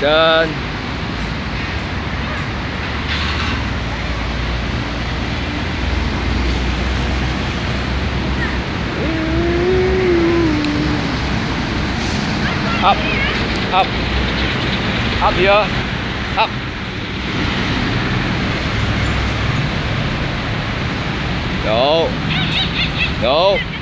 trên up up up here up Go. Go.